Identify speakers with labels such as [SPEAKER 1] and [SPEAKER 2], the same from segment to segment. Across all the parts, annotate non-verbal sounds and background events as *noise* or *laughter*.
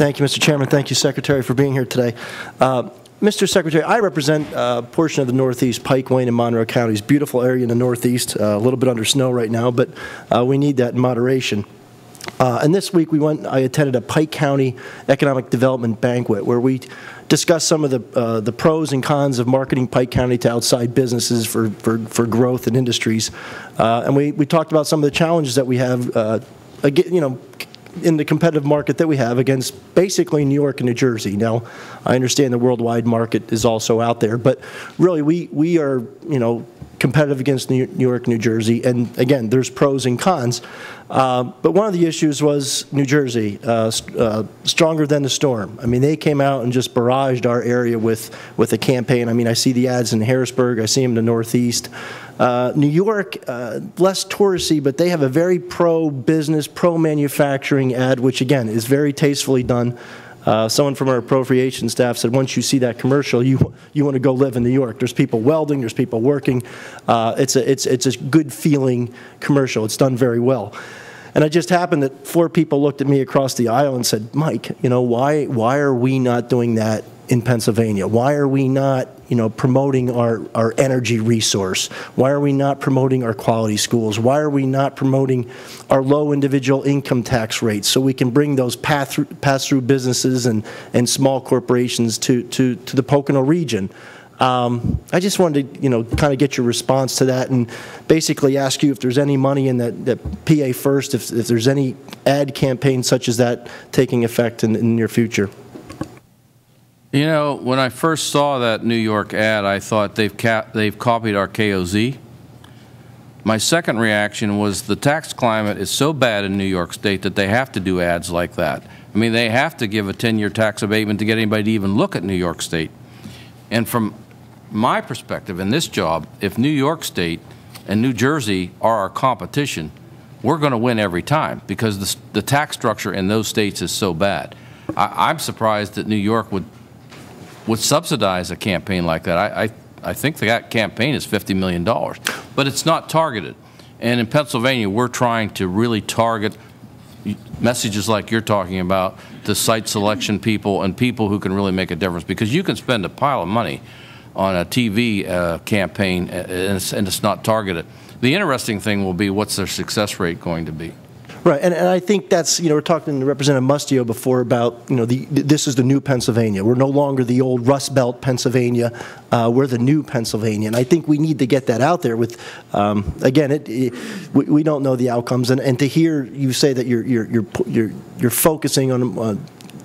[SPEAKER 1] Thank you, Mr. Chairman. Thank you, Secretary, for being here today. Uh, Mr. Secretary, I represent a portion of the Northeast, Pike, Wayne, and Monroe counties. Beautiful area in the Northeast, uh, a little bit under snow right now, but uh, we need that in moderation. Uh, and this week we went. I attended a Pike County Economic Development banquet where we discussed some of the uh, the pros and cons of marketing Pike County to outside businesses for for, for growth and industries, uh, and we we talked about some of the challenges that we have. Uh, again, you know, in the competitive market that we have against basically New York and New Jersey. Now, I understand the worldwide market is also out there, but really we, we are, you know, competitive against New York, New Jersey, and again, there's pros and cons. Uh, but one of the issues was New Jersey, uh, uh, stronger than the storm. I mean, they came out and just barraged our area with, with a campaign. I mean, I see the ads in Harrisburg, I see them in the Northeast. Uh, New York, uh, less touristy, but they have a very pro-business, pro-manufacturing ad, which again is very tastefully done. Uh, someone from our appropriation staff said once you see that commercial, you you want to go live in New York. There's people welding, there's people working. Uh, it's a it's it's a good feeling commercial. It's done very well. And it just happened that four people looked at me across the aisle and said, "Mike, you know why why are we not doing that in Pennsylvania? Why are we not, you know, promoting our, our energy resource? Why are we not promoting our quality schools? Why are we not promoting our low individual income tax rates so we can bring those pass-through pass -through businesses and, and small corporations to, to, to the Pocono region? Um, I just wanted to, you know, kind of get your response to that and basically ask you if there's any money in that, that PA First, if, if there's any ad campaign such as that taking effect in, in the near future.
[SPEAKER 2] You know, when I first saw that New York ad, I thought they've, they've copied our KOZ. My second reaction was the tax climate is so bad in New York State that they have to do ads like that. I mean, they have to give a 10-year tax abatement to get anybody to even look at New York State. And from my perspective in this job, if New York State and New Jersey are our competition, we're going to win every time because the, the, tax structure in those states is so bad. I, I'm surprised that New York would would subsidize a campaign like that. I, I, I think that campaign is $50 million, but it's not targeted. And in Pennsylvania, we're trying to really target messages like you're talking about to site selection people and people who can really make a difference because you can spend a pile of money on a TV uh, campaign and it's, and it's not targeted. The interesting thing will be what's their success rate going to be.
[SPEAKER 1] Right, and, and I think that's, you know, we're talking to Representative Mustio before about, you know, the, this is the new Pennsylvania. We're no longer the old Rust Belt Pennsylvania. Uh, we're the new Pennsylvania. And I think we need to get that out there with, um, again, it, it, we, we, don't know the outcomes. And, and to hear you say that you're, you're, you're, you're, you're focusing on uh,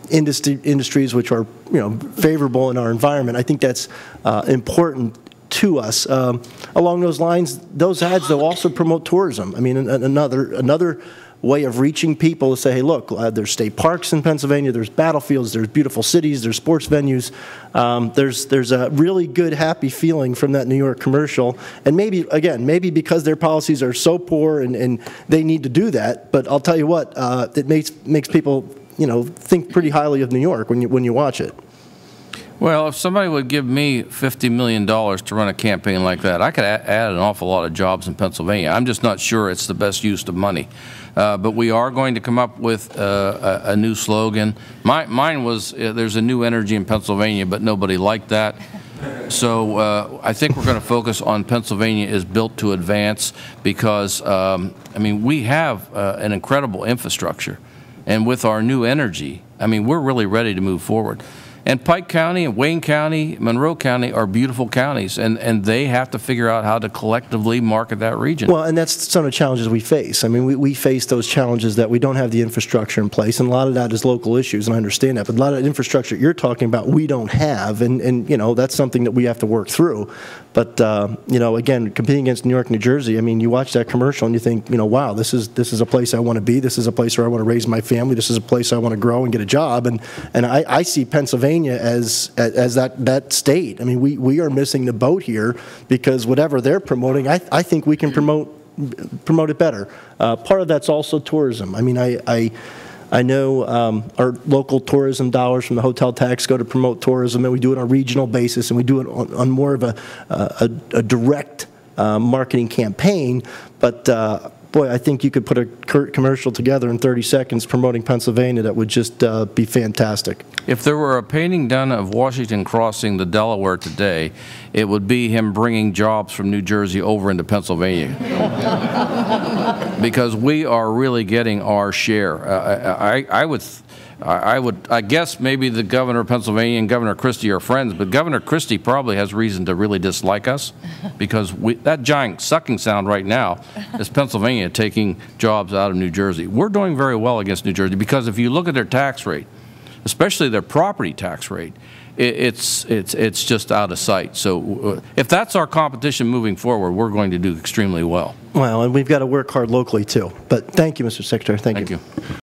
[SPEAKER 1] industry, industries which are, you know, favorable in our environment, I think that's uh, important to us. Um, along those lines, those ads, they'll also promote tourism. I mean, another, another way of reaching people to say, hey, look, uh, there's state parks in Pennsylvania, there's battlefields, there's beautiful cities, there's sports venues. Um, there's, there's a really good, happy feeling from that New York commercial. And maybe, again, maybe because their policies are so poor and, and they need to do that, but I'll tell you what, uh, it makes, makes people, you know, think pretty highly of New York when you, when you watch it.
[SPEAKER 2] Well, if somebody would give me $50 million to run a campaign like that, I could add an awful lot of jobs in Pennsylvania. I'm just not sure it's the best use of money. Uh, but we are going to come up with uh, a, a, new slogan. My, mine was, uh, there's a new energy in Pennsylvania, but nobody liked that. So uh, I think we're going to focus on Pennsylvania is built to advance because, um, I mean, we have uh, an incredible infrastructure. And with our new energy, I mean, we're really ready to move forward. And Pike County and Wayne County, Monroe County are beautiful counties, and, and they have to figure out how to collectively market that region.
[SPEAKER 1] Well, and that's some of the challenges we face. I mean, we, we face those challenges that we don't have the infrastructure in place, and a lot of that is local issues, and I understand that. But a lot of infrastructure you're talking about, we don't have, and, and you know, that's something that we have to work through. But uh, you know, again, competing against New York, New Jersey, I mean, you watch that commercial and you think, you know, wow, this is this is a place I want to be. This is a place where I want to raise my family. This is a place I want to grow and get a job. And and I, I see Pennsylvania as as that that state. I mean, we we are missing the boat here because whatever they're promoting, I I think we can promote promote it better. Uh, part of that's also tourism. I mean, I. I I know um, our local tourism dollars from the hotel tax go to promote tourism, and we do it on a regional basis, and we do it on, on more of a, a, a direct uh, marketing campaign. But uh, boy, I think you could put a commercial together in 30 seconds promoting Pennsylvania that would just uh, be fantastic.
[SPEAKER 2] If there were a painting done of Washington crossing the Delaware today, it would be him bringing jobs from New Jersey over into Pennsylvania. *laughs* Because we are really getting our share. Uh, I, I I would, I I would, I guess maybe the governor of Pennsylvania and Governor Christie are friends, but Governor Christie probably has reason to really dislike us *laughs* because we, that giant sucking sound right now is Pennsylvania taking jobs out of New Jersey. We're doing very well against New Jersey because if you look at their tax rate, especially their property tax rate, i- it's, it's, it's just out of sight. So uh, if that's our competition moving forward, we're going to do extremely well.
[SPEAKER 1] Well, and we've got to work hard locally, too. But thank you, Mr. Secretary. Thank you.
[SPEAKER 2] Thank you.